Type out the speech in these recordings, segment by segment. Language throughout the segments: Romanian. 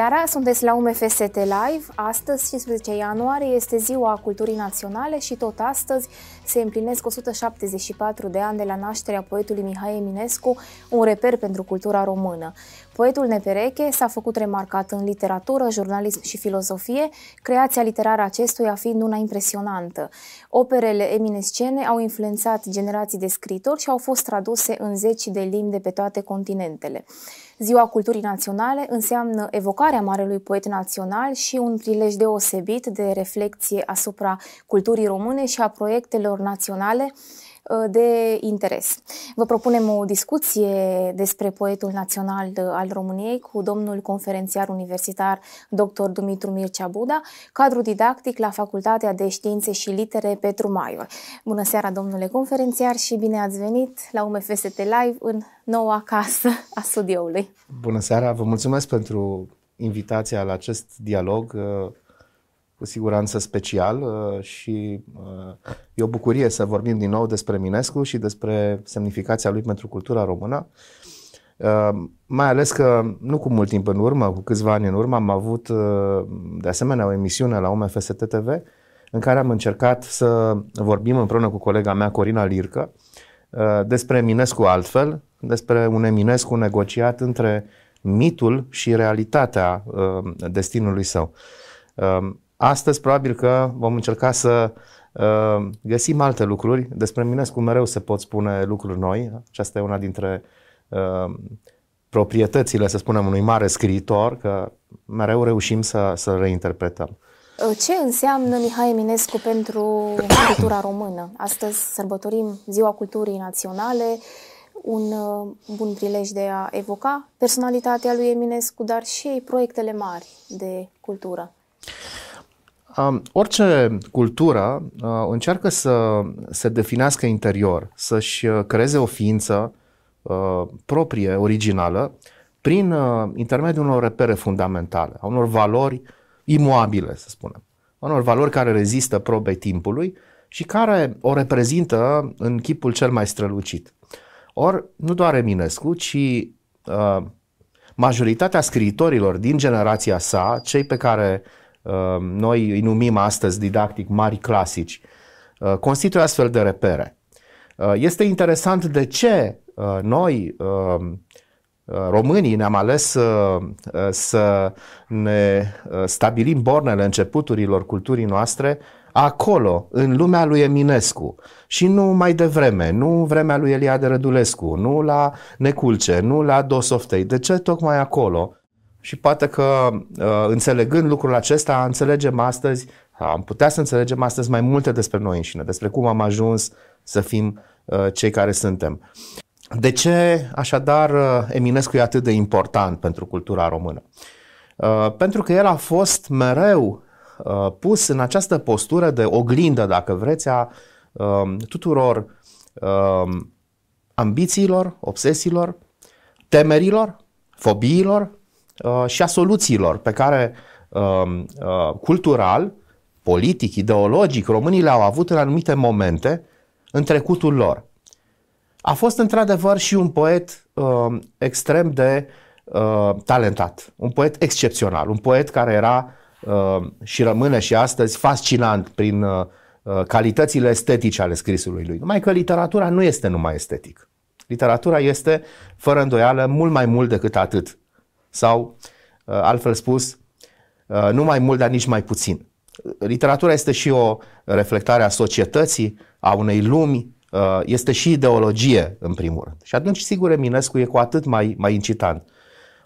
seara, sunteți la UMFST Live. Astăzi, 15 ianuarie, este Ziua Culturii Naționale și tot astăzi se împlinesc 174 de ani de la nașterea poetului Mihai Eminescu, un reper pentru cultura română. Poetul nepereche s-a făcut remarcat în literatură, jurnalism și filozofie, creația literară acestuia fiind una impresionantă. Operele eminescene au influențat generații de scritori și au fost traduse în zeci de limbi de pe toate continentele. Ziua Culturii Naționale înseamnă evocarea marelui poet național și un prilej deosebit de reflexie asupra culturii române și a proiectelor naționale. uh, de interes. Vă propunem o discuție despre poetul național uh, al României cu domnul conferențiar universitar dr. Dumitru Mircea Buda, cadru didactic la Facultatea de Științe și Litere Petru Maior. Bună seara, domnule conferențiar, și bine ați venit la UMFST Live în noua casă a studioului. Bună seara, vă mulțumesc pentru invitația la acest dialog uh, cu siguranță special uh, și uh, e o bucurie să vorbim din nou despre Minescu și despre semnificația lui pentru cultura română. Mai ales că nu cu mult timp în urmă, cu câțiva ani în urmă, am avut de asemenea o emisiune la UMFST TV în care am încercat să vorbim împreună cu colega mea Corina Lircă despre Eminescu altfel, despre un Eminescu negociat între mitul și realitatea uh, destinului său. Uh, astăzi probabil că vom încerca să uh, găsim alte lucruri. Despre Eminescu mereu se pot spune lucruri noi. Aceasta e una dintre uh, proprietățile, să spunem, unui mare scriitor, că mereu reușim să, să reinterpretăm. Uh, ce înseamnă Mihai Eminescu pentru cultura română? Astăzi sărbătorim Ziua Culturii Naționale, un uh, bun prilej de a evoca personalitatea lui Eminescu, dar și proiectele mari de cultură. Um, orice cultură uh, încearcă să se definească interior, să-și uh, creeze o ființă uh, proprie, originală, prin uh, intermediul unor repere fundamentale, a unor valori imoabile, să spunem, a unor valori care rezistă probei timpului și care o reprezintă în chipul cel mai strălucit. Ori, nu doar Eminescu, ci uh, majoritatea scriitorilor din generația sa, cei pe care uh, noi îi numim astăzi didactic mari clasici, uh, constituie astfel de repere. Uh, este interesant de ce uh, noi, uh, uh românii, ne-am ales uh, uh, să ne stabilim bornele începuturilor culturii noastre acolo, în lumea lui Eminescu și nu mai devreme, nu vremea lui Eliade Rădulescu, nu la Neculce, nu la Dosoftei. De ce tocmai acolo? Și poate că uh, înțelegând lucrul acesta, înțelegem astăzi, am putea să înțelegem astăzi mai multe despre noi înșine, despre cum am ajuns să fim uh, cei care suntem. De ce, așadar, uh, Eminescu e atât de important pentru cultura română? Pentru că el a fost mereu Uh, pus în această postură de oglindă, dacă vreți, a um, tuturor um, ambițiilor, obsesiilor, temerilor, fobiilor uh, și a soluțiilor pe care um, uh, cultural, politic, ideologic, românii le-au avut în anumite momente în trecutul lor. A fost într-adevăr și un poet uh, extrem de uh, talentat, un poet excepțional, un poet care era Uh, și rămâne și astăzi fascinant prin uh, uh, calitățile estetice ale scrisului lui. Numai că literatura nu este numai estetic. Literatura este, fără îndoială, mult mai mult decât atât. Sau, altfel spus, nu mai mult, dar nici mai puțin. Literatura este și o reflectare a societății, a unei lumi, este și ideologie, în primul rând. Și atunci, sigur, Eminescu e cu atât mai, mai incitant.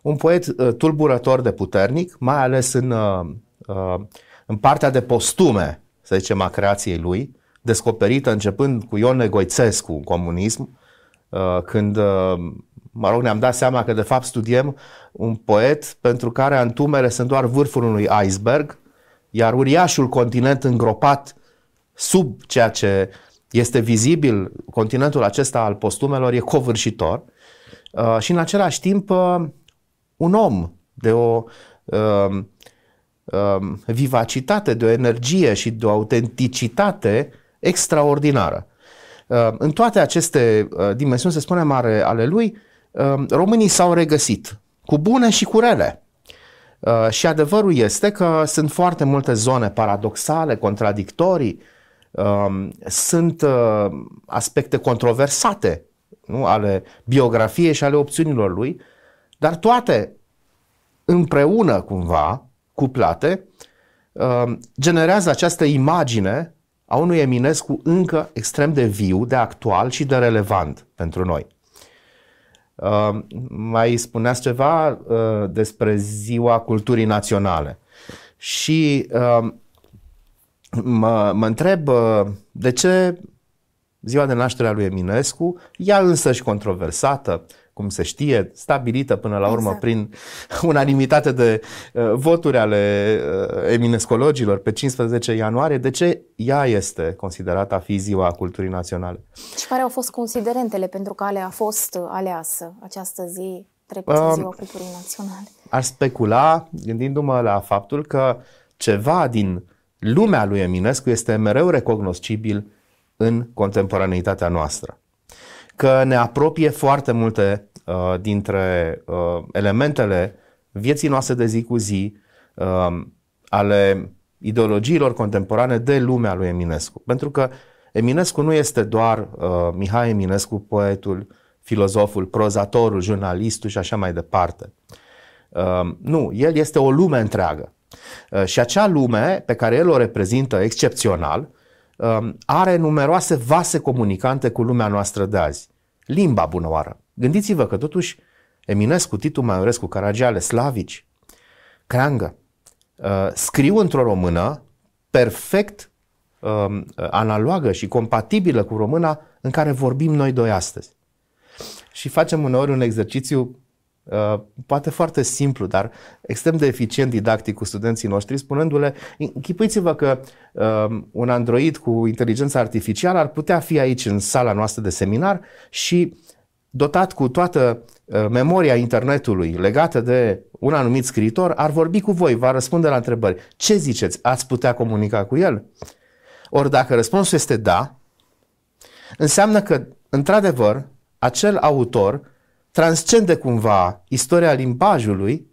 Un poet tulburător de puternic, mai ales în Uh, în partea de postume, să zicem, a creației lui, descoperită începând cu Ion Negoițescu în comunism, uh, când, uh, mă rog, ne-am dat seama că de fapt studiem un poet pentru care antumele sunt doar vârful unui iceberg, iar uriașul continent îngropat sub ceea ce este vizibil, continentul acesta al postumelor e covârșitor și în același timp un om de o Um, vivacitate, de o energie și de o autenticitate extraordinară. Um, în toate aceste uh, dimensiuni, să spunem, ale, ale lui, um, românii s-au regăsit, cu bune și cu rele. Uh, și adevărul este că sunt foarte multe zone paradoxale, contradictorii, um, sunt uh, aspecte controversate nu? ale biografiei și ale opțiunilor lui, dar toate împreună cumva, cuplate, um, generează această imagine a unui Eminescu încă extrem de viu, de actual și de relevant pentru noi. Uh, mai spuneați ceva uh, despre Ziua Culturii Naționale. Și uh, mă, mă întreb uh, de ce ziua de naștere a lui Eminescu, ea însă și controversată, cum se știe, stabilită până la urmă exact. prin unanimitate de uh, voturi ale uh, eminescologilor pe 15 ianuarie, de ce ea este considerată a fi ziua culturii naționale? Și care au fost considerentele pentru care a fost aleasă această zi drept uh, ziua culturii naționale? Aș specula, gândindu-mă la faptul că ceva din lumea lui Eminescu este mereu recognoscibil în contemporaneitatea noastră că ne apropie foarte multe uh, dintre uh, elementele vieții noastre de zi cu zi, uh, ale ideologiilor contemporane de lumea lui Eminescu. Pentru că Eminescu nu este doar uh, Mihai Eminescu, poetul, filozoful, prozatorul, jurnalistul și așa mai departe. Uh, nu, el este o lume întreagă. Uh, și acea lume pe care el o reprezintă excepțional Um, are numeroase vase comunicante cu lumea noastră de azi. Limba bună oară. Gândiți-vă că totuși Eminescu, Titu Maiorescu, Caragiale, Slavici, Creangă, uh, scriu într-o română perfect um, analogă și compatibilă cu româna în care vorbim noi doi astăzi. Și facem uneori un exercițiu Uh, poate foarte simplu, dar extrem de eficient didactic cu studenții noștri, spunându-le, închipuiți-vă că uh, un Android cu inteligență artificială ar putea fi aici în sala noastră de seminar și dotat cu toată uh, memoria internetului legată de un anumit scriitor, ar vorbi cu voi, va răspunde la întrebări. Ce ziceți? Ați putea comunica cu el? Ori dacă răspunsul este da, înseamnă că, într-adevăr, acel autor transcende cumva istoria limbajului,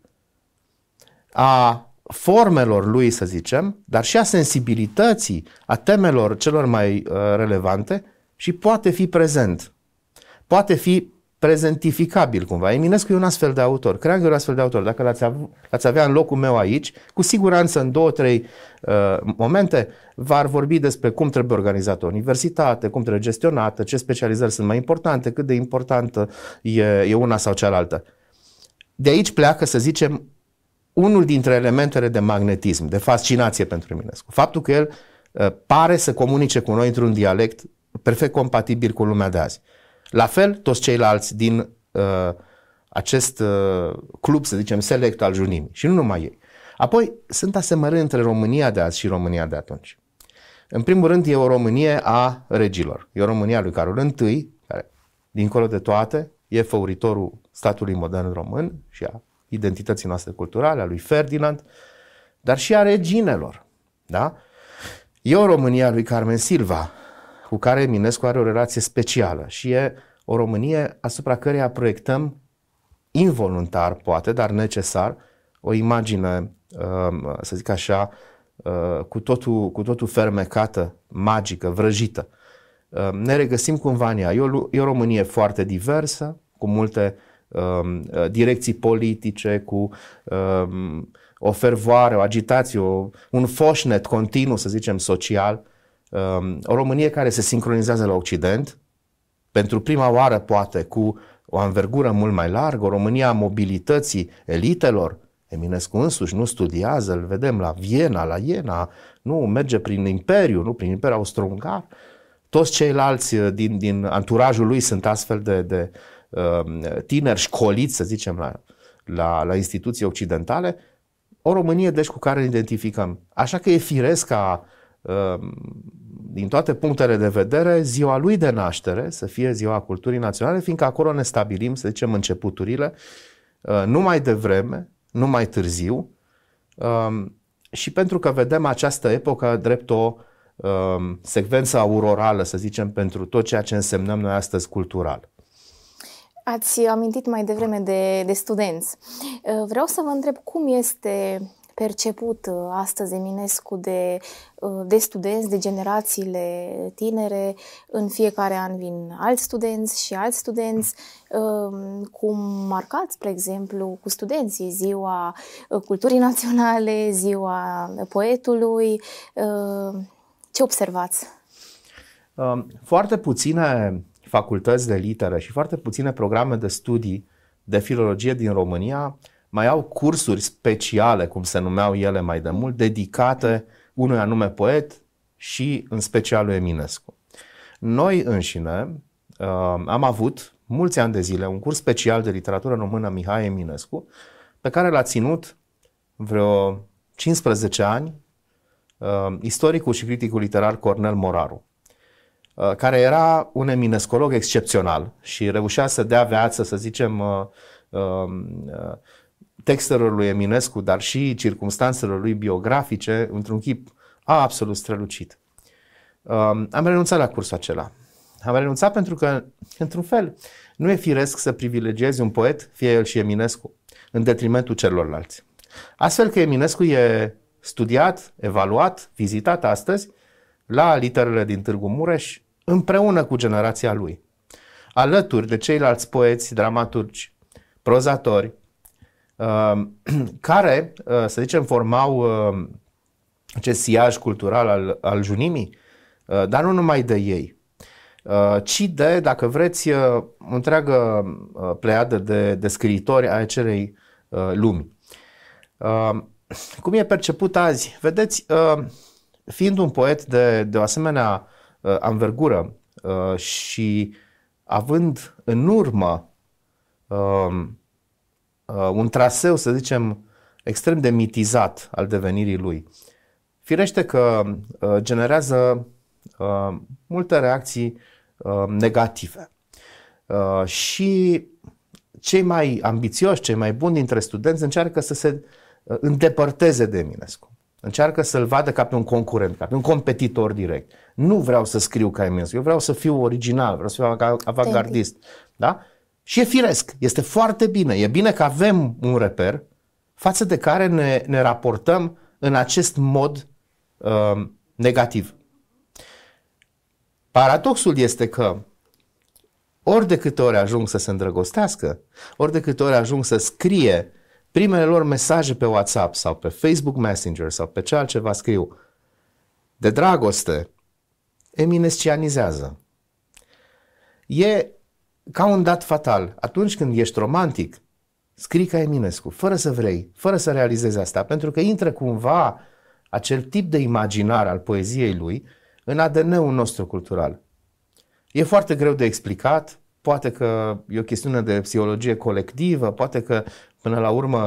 a formelor lui, să zicem, dar și a sensibilității, a temelor celor mai uh, relevante și poate fi prezent. Poate fi prezentificabil cumva. Eminescu e un astfel de autor. Cred că e un astfel de autor. Dacă l-ați, av- l-ați avea în locul meu aici, cu siguranță în două, trei uh, momente v-ar vorbi despre cum trebuie organizată o universitate, cum trebuie gestionată, ce specializări sunt mai importante, cât de importantă e, e una sau cealaltă. De aici pleacă, să zicem, unul dintre elementele de magnetism, de fascinație pentru Eminescu. Faptul că el uh, pare să comunice cu noi într-un dialect perfect compatibil cu lumea de azi. La fel, toți ceilalți din uh, acest uh, club, să zicem, select al junimii și nu numai ei. Apoi, sunt asemănări între România de azi și România de atunci. În primul rând, e o Românie a regilor. E o România lui Carol I, care, dincolo de toate, e făuritorul statului modern român și a identității noastre culturale, a lui Ferdinand, dar și a reginelor. Da? E o România lui Carmen Silva, cu care Eminescu are o relație specială și e o Românie asupra căreia proiectăm involuntar, poate, dar necesar, o imagine, um, să zic așa, uh, cu totul, cu totul fermecată, magică, vrăjită. Um, ne regăsim cumva în ea. E o, e o Românie foarte diversă, cu multe um, direcții politice, cu o fervoare, o agitație, o, un foșnet continuu, să zicem, social, Um, o Românie care se sincronizează la Occident, pentru prima oară poate cu o anvergură mult mai largă, o România a mobilității elitelor, Eminescu însuși nu studiază, îl vedem la Viena, la Iena, nu merge prin Imperiu, nu prin Imperiul Austro-Ungar. Toți ceilalți uh, din, din anturajul lui sunt astfel de, de uh, tineri școliți, să zicem, la, la, la instituții occidentale. O Românie, deci, cu care ne identificăm. Așa că e firesc ca uh, din toate punctele de vedere, ziua lui de naștere să fie ziua culturii naționale, fiindcă acolo ne stabilim, să zicem, începuturile, uh, nu mai devreme, nu mai târziu, um, și pentru că vedem această epocă drept o um, secvență aurorală, să zicem, pentru tot ceea ce însemnăm noi astăzi cultural. Ați amintit mai devreme de, de studenți. Vreau să vă întreb cum este perceput uh, astăzi Eminescu de, uh, de studenți, de generațiile tinere. În fiecare an vin alți studenți și alți studenți. Um, cum marcați, spre exemplu, cu studenții ziua uh, culturii naționale, ziua poetului. Ce observați? Um, foarte puține facultăți de litere și foarte puține programe de studii de filologie din România mai au cursuri speciale, cum se numeau ele mai de mult, dedicate unui anume poet și în special lui Eminescu. Noi înșine uh, am avut mulți ani de zile un curs special de literatură română Mihai Eminescu, pe care l-a ținut vreo 15 ani uh, istoricul și criticul literar Cornel Moraru, uh, care era un eminescolog excepțional și reușea să dea viață, să zicem, uh, uh, uh textelor lui Eminescu, dar și circumstanțelor lui biografice, într-un chip absolut strălucit. Um, am renunțat la cursul acela. Am renunțat pentru că, într-un fel, nu e firesc să privilegiezi un poet, fie el și Eminescu, în detrimentul celorlalți. Astfel că Eminescu e studiat, evaluat, vizitat astăzi la literele din Târgu Mureș, împreună cu generația lui, alături de ceilalți poeți, dramaturgi, prozatori, Ehm, care, eh, să zicem, formau ehm, acest siaj cultural al, al junimii, eh, dar nu numai de ei, eh, ci de, dacă vreți, întreagă pleiadă de, de scriitori ai acelei lumi. Ehm, cum e perceput azi? Vedeți, fiind un poet de, de o asemenea anvergură și având în urmă uh, un traseu, să zicem, extrem de mitizat al devenirii lui. Firește că uh, generează uh, multe reacții uh, negative. Uh, și cei mai ambițioși, cei mai buni dintre studenți încearcă să se uh, îndepărteze de Eminescu. Încearcă să-l vadă ca pe un concurent, ca pe un competitor direct. Nu vreau să scriu ca Eminescu, eu vreau să fiu original, vreau să fiu avantgardist. Da? Și e firesc, este foarte bine. E bine că avem un reper față de care ne, ne raportăm în acest mod uh, negativ. Paradoxul este că ori de câte ori ajung să se îndrăgostească, ori de câte ori ajung să scrie primele lor mesaje pe WhatsApp sau pe Facebook Messenger sau pe ce altceva scriu de dragoste, eminescianizează. E ca un dat fatal, atunci când ești romantic, scrii ca Eminescu, fără să vrei, fără să realizezi asta, pentru că intră cumva acel tip de imaginar al poeziei lui în ADN-ul nostru cultural. E foarte greu de explicat, poate că e o chestiune de psihologie colectivă, poate că până la urmă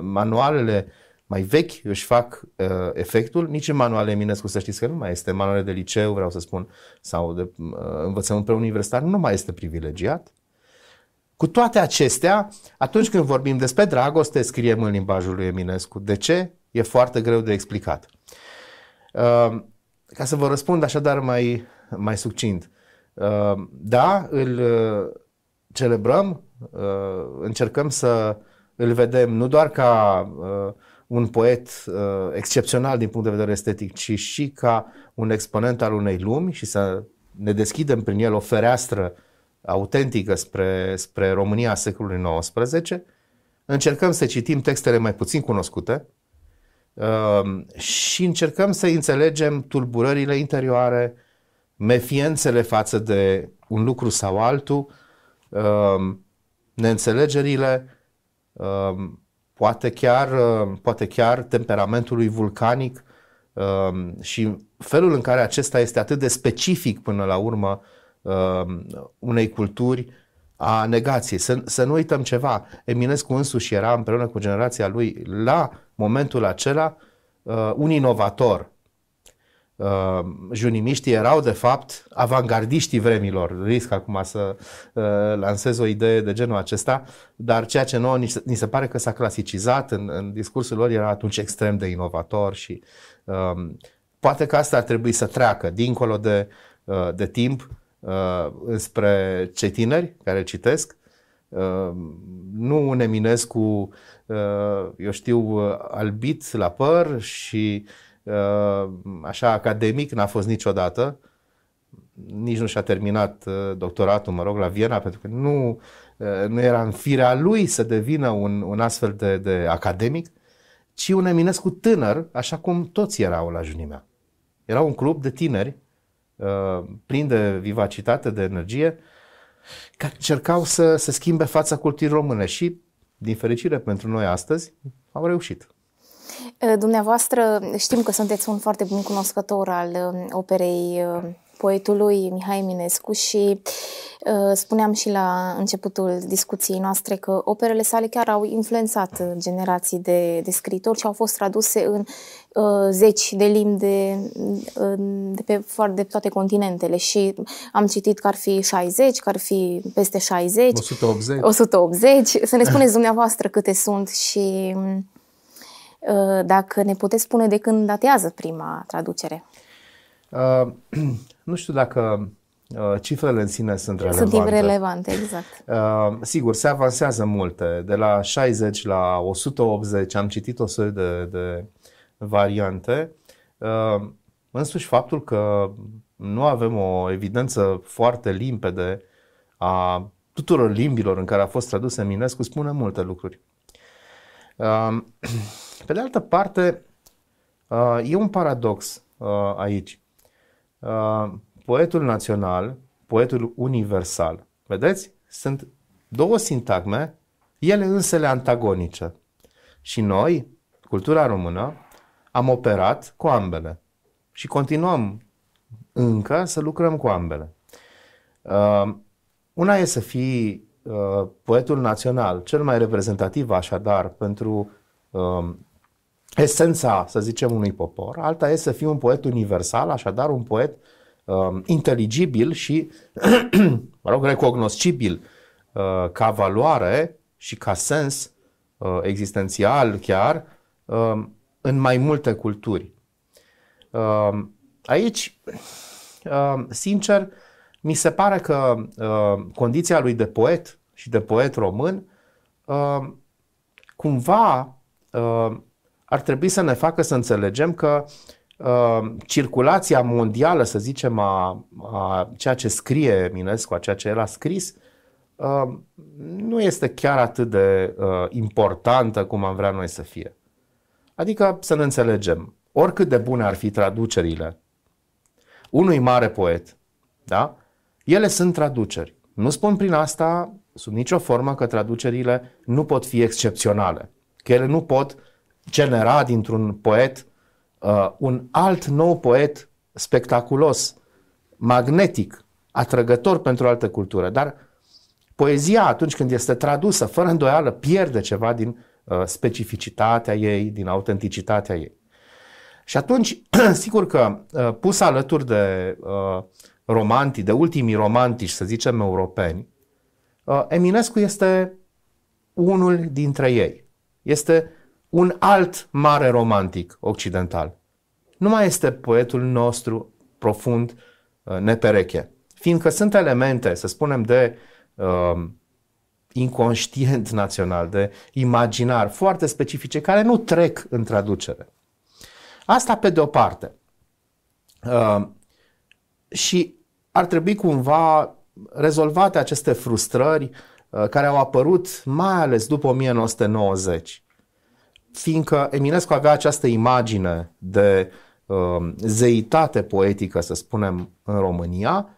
manualele mai vechi își fac uh, efectul, nici în manuale Eminescu, să știți că nu mai este, manuale de liceu, vreau să spun, sau de uh, învățământ preuniversitar, nu mai este privilegiat. Cu toate acestea, atunci când vorbim despre dragoste, scriem în limbajul lui Eminescu. De ce? E foarte greu de explicat. Uh, ca să vă răspund așadar mai, mai succint. Uh, da, îl uh, celebrăm, uh, încercăm să îl vedem nu doar ca uh, un poet uh, excepțional din punct de vedere estetic, ci și ca un exponent al unei lumi și să ne deschidem prin el o fereastră autentică spre, spre România a secolului XIX, încercăm să citim textele mai puțin cunoscute uh, și încercăm să înțelegem tulburările interioare, mefiențele față de un lucru sau altul, uh, neînțelegerile, uh, poate chiar, uh, poate chiar temperamentului vulcanic uh, și felul în care acesta este atât de specific până la urmă uh, unei culturi a negației. Să, să nu uităm ceva. Eminescu însuși era împreună cu generația lui la momentul acela un inovator uh, junimiștii erau de fapt avangardiștii vremilor. Risc acum să uh, lansez o idee de genul acesta, dar ceea ce nouă ni se, ni se pare că s-a clasicizat în, în discursul lor era atunci extrem de inovator și uh, poate că asta ar trebui să treacă dincolo de, uh, de timp uh, înspre cei tineri care citesc nu un Eminescu, eu știu, albit la păr și așa academic n-a fost niciodată. Nici nu și-a terminat doctoratul, mă rog, la Viena, pentru că nu, nu era în firea lui să devină un, un astfel de, de academic, ci un Eminescu tânăr, așa cum toți erau la junimea. Era un club de tineri, plin de vivacitate, de energie, care încercau să, să schimbe fața culturii române și, din fericire pentru noi astăzi, au reușit. Dumneavoastră știm că sunteți un foarte bun cunoscător al operei poetului Mihai Eminescu și uh, spuneam și la începutul discuției noastre că operele sale chiar au influențat generații de, de scritori și au fost traduse în uh, zeci de limbi de, uh, de pe de toate continentele și am citit că ar fi 60, că ar fi peste 60, 180. 180. Să ne spuneți dumneavoastră câte sunt și uh, dacă ne puteți spune de când datează prima traducere. Uh, nu știu dacă uh, cifrele în sine sunt relevante. Sunt relevante, exact. Uh, sigur, se avansează multe. De la 60 la 180 am citit o serie de, de variante. Uh, însuși faptul că nu avem o evidență foarte limpede a tuturor limbilor în care a fost tradus Eminescu spune multe lucruri. Uh, pe de altă parte, uh, e un paradox uh, aici. Uh, poetul național, poetul universal. Vedeți? Sunt două sintagme, ele însele antagonice. Și noi, cultura română, am operat cu ambele. Și continuăm încă să lucrăm cu ambele. Uh, una e să fii uh, poetul național, cel mai reprezentativ așadar pentru uh, esența, să zicem, unui popor, alta este să fii un poet universal, așadar un poet uh, inteligibil și, mă rog, recognoscibil uh, ca valoare și ca sens uh, existențial chiar uh, în mai multe culturi. Uh, aici, uh, sincer, mi se pare că uh, condiția lui de poet și de poet român uh, cumva uh, ar trebui să ne facă să înțelegem că uh, circulația mondială, să zicem, a, a ceea ce scrie Eminescu, a ceea ce el a scris, uh, nu este chiar atât de uh, importantă cum am vrea noi să fie. Adică să ne înțelegem, oricât de bune ar fi traducerile unui mare poet, da? ele sunt traduceri. Nu spun prin asta, sub nicio formă, că traducerile nu pot fi excepționale, că ele nu pot genera dintr-un poet uh, un alt nou poet spectaculos, magnetic, atrăgător pentru altă cultură. Dar poezia, atunci când este tradusă, fără îndoială, pierde ceva din uh, specificitatea ei, din autenticitatea ei. Și atunci, sigur că uh, pus alături de uh, romantici, de ultimii romantici, să zicem, europeni, uh, Eminescu este unul dintre ei. Este un alt mare romantic occidental. Nu mai este poetul nostru profund uh, nepereche. Fiindcă sunt elemente, să spunem, de uh, inconștient național, de imaginar foarte specifice, care nu trec în traducere. Asta pe de o parte. Uh, și ar trebui cumva rezolvate aceste frustrări uh, care au apărut mai ales după 1990 fiindcă Eminescu avea această imagine de uh, zeitate poetică, să spunem, în România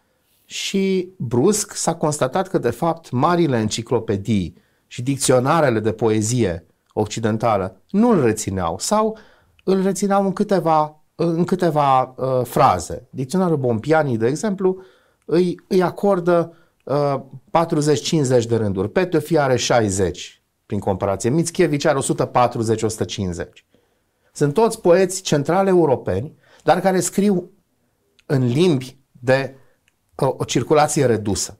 și brusc s-a constatat că, de fapt, marile enciclopedii și dicționarele de poezie occidentală nu îl rețineau sau îl rețineau în câteva, în câteva uh, fraze. Dicționarul Bompiani, de exemplu, îi, îi acordă uh, 40-50 de rânduri. Petiofi are 60 prin comparație. Mickiewicz are 140-150. Sunt toți poeți centrale europeni, dar care scriu în limbi de o, o circulație redusă.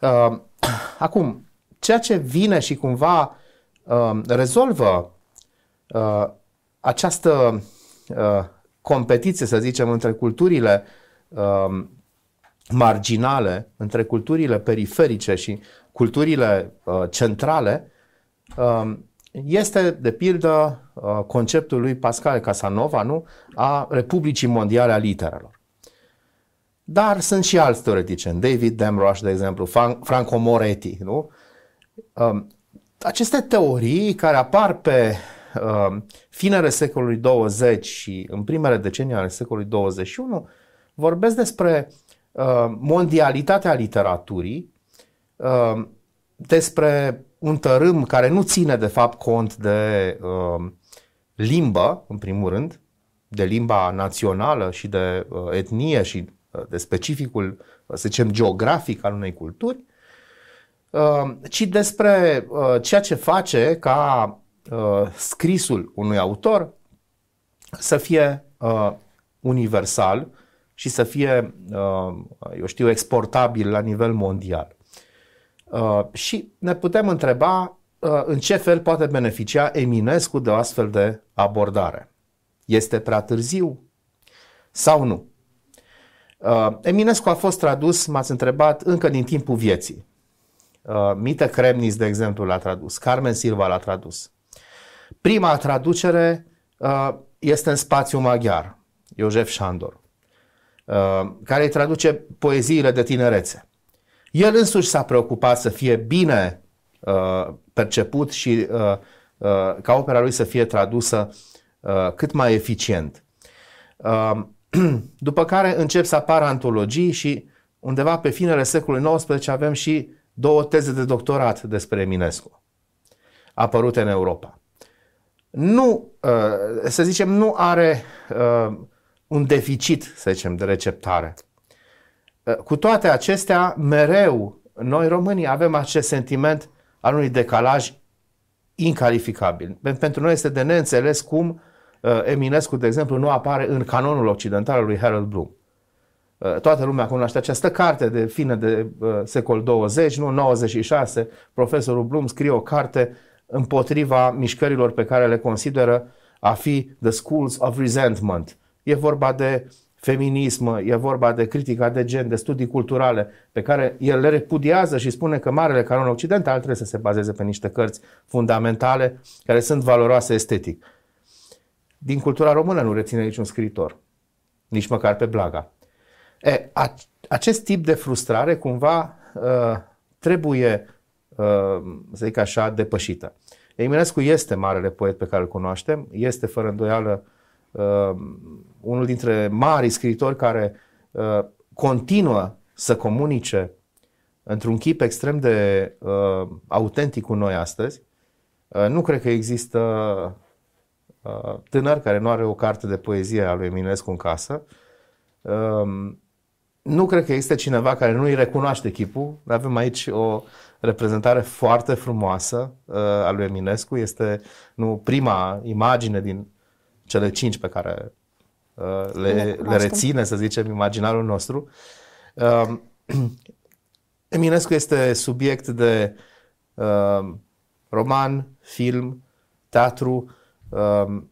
Uh, acum, ceea ce vine și cumva uh, rezolvă uh, această uh, competiție, să zicem, între culturile uh, marginale, între culturile periferice și culturile centrale um, este, de pildă, conceptul lui Pascal Casanova, nu? A Republicii Mondiale a Literelor. Dar sunt și alți teoreticieni, David Damrosch, de exemplu, Franco Moretti, nu? Um, aceste teorii care apar pe uh, finele secolului 20 și în primele decenii ale secolului 21 vorbesc despre uh, mondialitatea literaturii, uh, despre un tărâm care nu ține de fapt cont de uh, limbă, în primul rând, de limba națională și de uh, etnie și uh, de specificul, uh, să zicem, geografic al unei culturi, uh, ci despre uh, ceea ce face ca uh, scrisul unui autor să fie uh, universal și să fie, uh, eu știu, exportabil la nivel mondial. Uh, și ne putem întreba uh, în ce fel poate beneficia Eminescu de o astfel de abordare. Este prea târziu sau nu? Uh, Eminescu a fost tradus, m-ați întrebat, încă din timpul vieții. Uh, Mite Kremnis, de exemplu, l-a tradus. Carmen Silva l-a tradus. Prima traducere uh, este în spațiu maghiar, Iosef Șandor, uh, care îi traduce poeziile de tinerețe. El însuși s-a preocupat să fie bine uh, perceput și uh, uh, ca opera lui să fie tradusă uh, cât mai eficient. Uh, după care încep să apară antologii și undeva pe finele secolului XIX avem și două teze de doctorat despre Eminescu apărute în Europa. Nu, uh, să zicem, nu are uh, un deficit, să zicem, de receptare. Uh, cu toate acestea, mereu noi românii avem acest sentiment al unui decalaj incalificabil. Pentru noi este de neînțeles cum Eminescu, de exemplu, nu apare în canonul occidental al lui Harold Bloom. Toată lumea cunoaște această carte de fine de secol 20, nu 96. Profesorul Bloom scrie o carte împotriva mișcărilor pe care le consideră a fi the schools of resentment. E vorba de feminism, e vorba de critica de gen, de studii culturale pe care el le repudiază și spune că marele canon occidental trebuie să se bazeze pe niște cărți fundamentale care sunt valoroase estetic. Din cultura română nu reține niciun scriitor, nici măcar pe Blaga. E, a, acest tip de frustrare cumva uh, trebuie Uh, să zic așa, depășită. Eminescu este marele poet pe care îl cunoaștem, este fără îndoială uh, unul dintre mari scriitori care uh, continuă să comunice într-un chip extrem de uh, autentic cu noi astăzi. Uh, nu cred că există uh, tânăr care nu are o carte de poezie a lui Eminescu în casă. Uh, nu cred că există cineva care nu îi recunoaște chipul. Avem aici o reprezentare foarte frumoasă uh, a lui Eminescu. Este nu prima imagine din cele cinci pe care uh, le, le reține, să zicem, imaginarul nostru. Uh, Eminescu este subiect de uh, roman, film, teatru. Uh,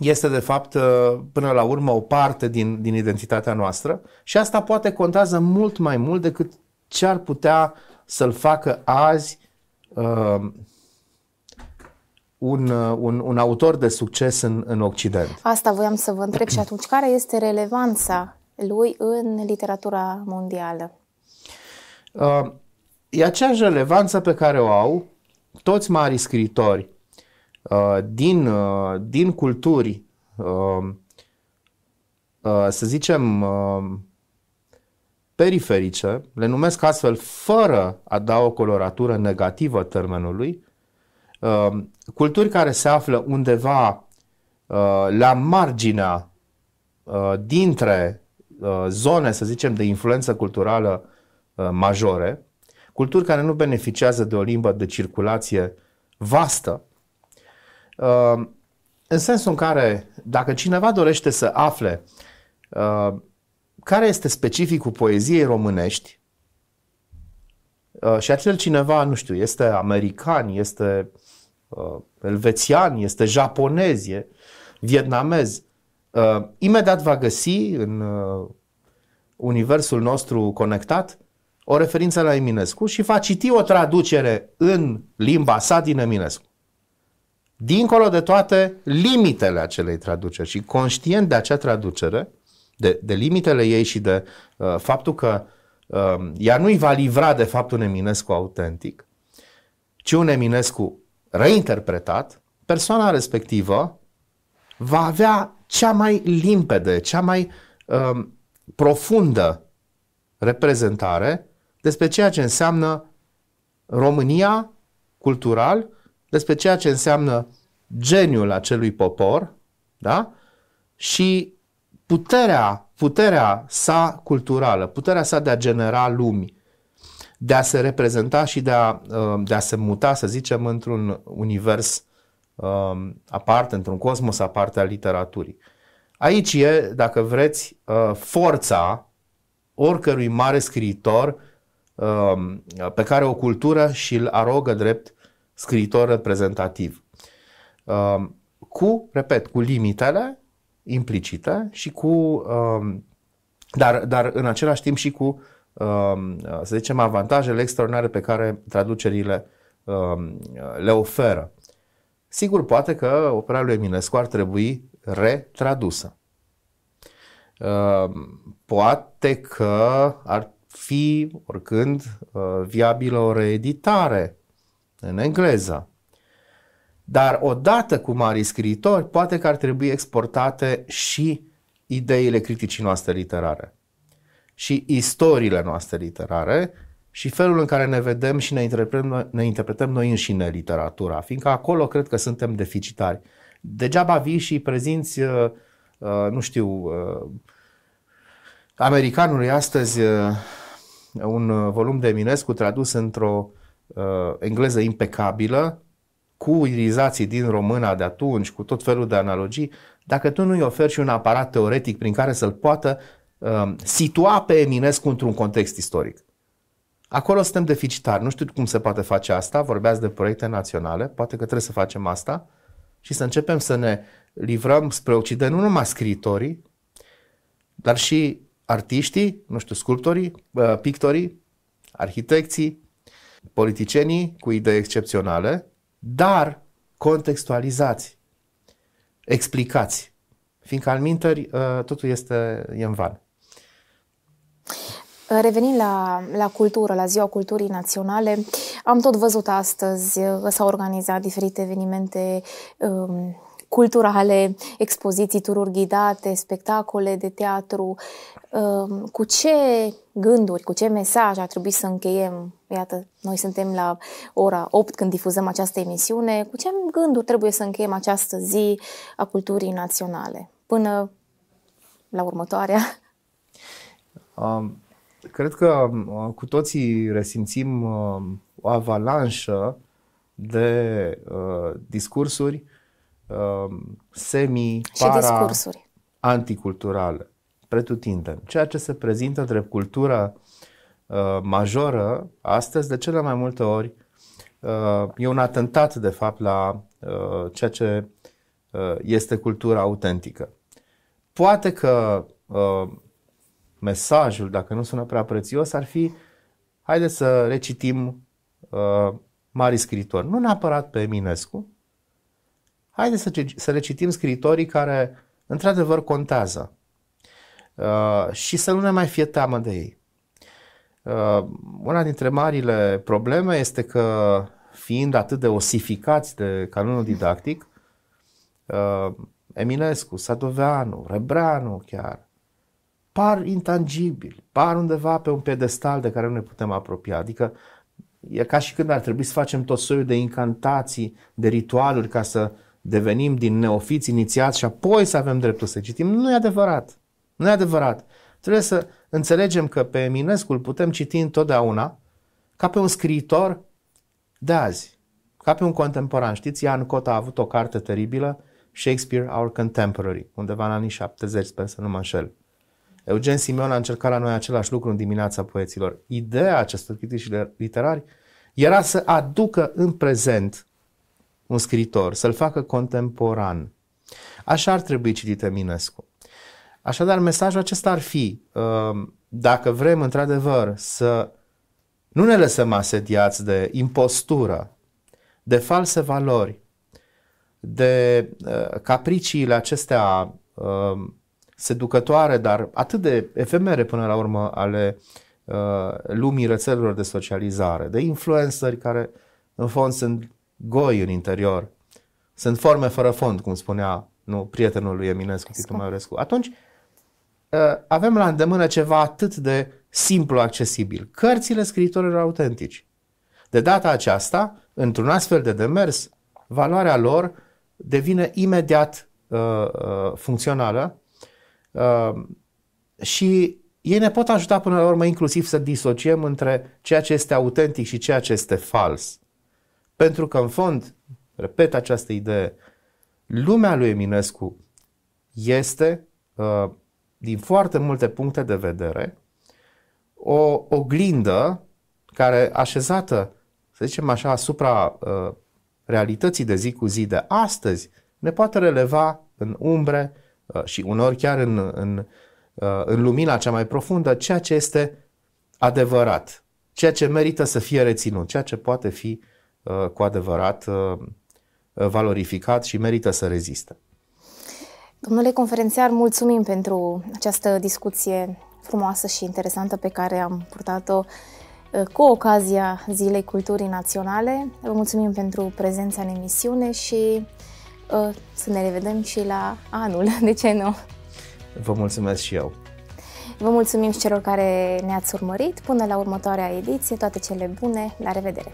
este de fapt uh, până la urmă o parte din, din identitatea noastră și asta poate contează mult mai mult decât ce ar putea să-l facă azi uh, un, uh, un, un autor de succes în, în Occident. Asta voiam să vă întreb și atunci, care este relevanța lui în literatura mondială? Uh, e aceeași relevanță pe care o au toți mari scritori uh, din, uh, din culturi, uh, uh, să zicem, uh, periferice, le numesc astfel fără a da o coloratură negativă termenului, uh, culturi care se află undeva uh, la marginea uh, dintre zone, să zicem, de influență culturală majore, culturi care nu beneficiază de o limbă de circulație vastă, în sensul în care dacă cineva dorește să afle care este specificul poeziei românești uh, și acel cineva, nu știu, este american, este uh, elvețian, este japonez, e vietnamez, uh, imediat va găsi în uh, universul nostru conectat o referință la Eminescu și va citi o traducere în limba sa din Eminescu. Dincolo de toate limitele acelei traduceri și conștient de acea traducere, de, de limitele ei și de uh, faptul că uh, ea nu-i va livra de fapt un Eminescu autentic, ci un Eminescu reinterpretat, persoana respectivă va avea cea mai limpede, cea mai uh, profundă reprezentare despre ceea ce înseamnă România cultural, despre ceea ce înseamnă geniul acelui popor, da? Și puterea, puterea sa culturală, puterea sa de a genera lumi, de a se reprezenta și de a, uh, de a se muta, să zicem, într-un univers um, aparte, într-un cosmos aparte al literaturii. Aici e, dacă vreți, uh, forța oricărui mare scriitor um, pe care o cultură și îl arogă drept scriitor reprezentativ. Um, cu, repet, cu limitele implicite și cu, um, dar, dar în același timp și cu, să zicem, avantajele extraordinare pe care traducerile le oferă. Sigur, poate că opera lui Eminescu ar trebui retradusă. Poate că ar fi oricând uh, viabilă o reeditare în engleză. Dar odată cu mari scriitori, poate că ar trebui exportate și ideile criticii noastre literare și istoriile noastre literare și felul în care ne vedem și ne interpretăm, ne interpretăm noi înșine literatura, fiindcă acolo cred că suntem deficitari. Degeaba vii și prezinți, uh, uh, nu știu, uh, americanului astăzi uh, un uh, volum de Eminescu tradus într-o uh, engleză impecabilă, cu irizații din româna de atunci, cu tot felul de analogii, dacă tu nu-i oferi și un aparat teoretic prin care să-l poată uh, situa pe Eminescu într-un context istoric. Acolo suntem deficitari. Nu știu cum se poate face asta. Vorbeați de proiecte naționale. Poate că trebuie să facem asta și să începem să ne livrăm spre Occident nu numai scriitorii, dar și artiștii, nu știu, sculptorii, pictorii, arhitecții, politicienii cu idei excepționale, dar contextualizați, explicați, fiindcă al minteri ă, totul este e în van. Revenind la, la cultură, la Ziua Culturii Naționale, am tot văzut astăzi că s-au organizat diferite evenimente um, culturale, expoziții, tururi ghidate, spectacole de teatru. Ehm, cu ce gânduri, cu ce mesaj ar trebui să încheiem? Iată, noi suntem la ora 8 când difuzăm această emisiune. Cu ce gânduri trebuie să încheiem această zi a culturii naționale? Până la următoarea. Um, cred că uh, cu toții resimțim uh, o avalanșă de uh, discursuri uh, semi-para anticulturale pretutindeni. Ceea ce se prezintă drept cultura uh, majoră astăzi, de cele mai multe ori, uh, e un atentat, de fapt, la uh, ceea ce uh, este cultura autentică. Poate că uh, mesajul, dacă nu sună prea prețios, ar fi haideți să recitim uh, mari scritori. Nu neapărat pe Eminescu, haideți să, să recitim scritorii care într-adevăr contează. Uh, și să nu ne mai fie teamă de ei. Uh, una dintre marile probleme este că, fiind atât de osificați de canonul didactic, uh, Eminescu, Sadoveanu, Rebreanu chiar, par intangibili, par undeva pe un pedestal de care nu ne putem apropia. Adică e ca și când ar trebui să facem tot soiul de incantații, de ritualuri ca să devenim din neofiți inițiați și apoi să avem dreptul să citim. Nu e adevărat. Nu e adevărat. Trebuie să înțelegem că pe Eminescu îl putem citi întotdeauna ca pe un scriitor de azi, ca pe un contemporan. Știți, Ian Cot a avut o carte teribilă, Shakespeare Our Contemporary, undeva în anii 70, sper să nu mă înșel. Eugen Simeon a încercat la noi același lucru în dimineața poeților. Ideea acestor critici literari era să aducă în prezent un scriitor, să-l facă contemporan. Așa ar trebui citit Eminescu. Așadar, mesajul acesta ar fi, um, dacă vrem într-adevăr să Nu ne lăsăm asediați de impostură, de false valori, de uh, capriciile acestea uh, seducătoare, dar atât de efemere până la urmă ale uh, lumii rețelelor de socializare, de influenceri care în fond sunt goi în interior, sunt forme fără fond, cum spunea nu, prietenul lui Eminescu, Titu Maiorescu. Atunci uh, avem la îndemână ceva atât de simplu accesibil. Cărțile scriitorilor autentici. De data aceasta, într-un astfel de demers, valoarea lor devine imediat uh, uh, funcțională uh, și ei ne pot ajuta până la urmă inclusiv să disociem între ceea ce este autentic și ceea ce este fals. Pentru că, în fond, repet această idee, lumea lui Eminescu este, uh, din foarte multe puncte de vedere, o oglindă care așezată, să zicem așa, asupra uh, realității de zi cu zi de astăzi, ne poate releva în umbre uh, și uneori chiar în, în, în lumina cea mai profundă ceea ce este adevărat, ceea ce merită să fie reținut, ceea ce poate fi cu adevărat valorificat și merită să reziste. Domnule conferențiar, mulțumim pentru această discuție frumoasă și interesantă pe care am purtat-o uh, cu ocazia Zilei Culturii Naționale. Vă mulțumim pentru prezența în emisiune și uh, să ne revedem și la anul, de ce nu? Vă mulțumesc și eu. Vă mulțumim și celor care ne-ați urmărit. Până la următoarea ediție, toate cele bune, la revedere!